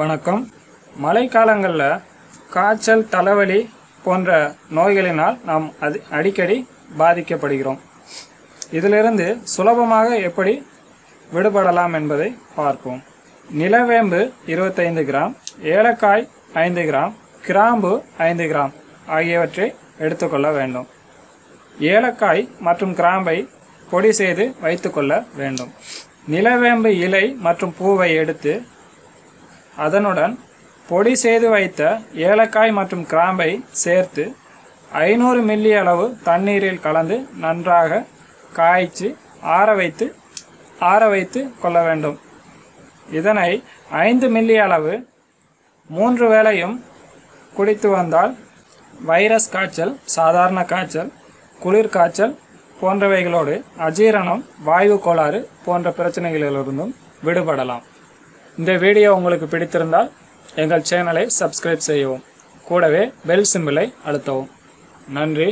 வணக்கம். மழைக்காலங்களில் காய்ச்சல் தலைவலி போன்ற நோய்களினால் நாம் அது அடிக்கடி பாதிக்கப்படுகிறோம். இதிலிருந்து சுலபமாக எப்படி விடுபடலாம் என்பதை பார்ப்போம். நிலவேம்பு இருபத்தைந்து கிராம் ஏலக்காய் ஐந்து கிராம் கிராம்பு ஐந்து கிராம் ஆகியவற்றை எடுத்துக்கொள்ள வேண்டும். ஏலக்காய் மற்றும் கிராம்பை பொடி செய்து வைத்துக்கொள்ள வேண்டும். நிலவேம்பு இலை மற்றும் பூவை எடுத்து அதனுடன் பொடி செய்து வைத்த ஏலக்காய் மற்றும் கிராம்பை சேர்த்து ஐநூறு மில்லி அளவு தண்ணீரில் கலந்து நன்றாக காய்ச்சி ஆற வைத்து ஆற வைத்து கொள்ள வேண்டும். இதனை ஐந்து மில்லி அளவு மூன்று வேளையும் குடித்து வந்தால் வைரஸ் காய்ச்சல் சாதாரண காய்ச்சல் குளிர் காய்ச்சல் போன்றவைகளோடு அஜீரணம் வாயு கோளாறு போன்ற பிரச்சனைகளிலிருந்தும் விடுபடலாம். இந்த வீடியோ உங்களுக்கு பிடித்திருந்தால் எங்கள் சேனலை சப்ஸ்கிரைப் செய்யவும். கூடவே பெல் சிம்பிளை அழுத்தவும். நன்றி.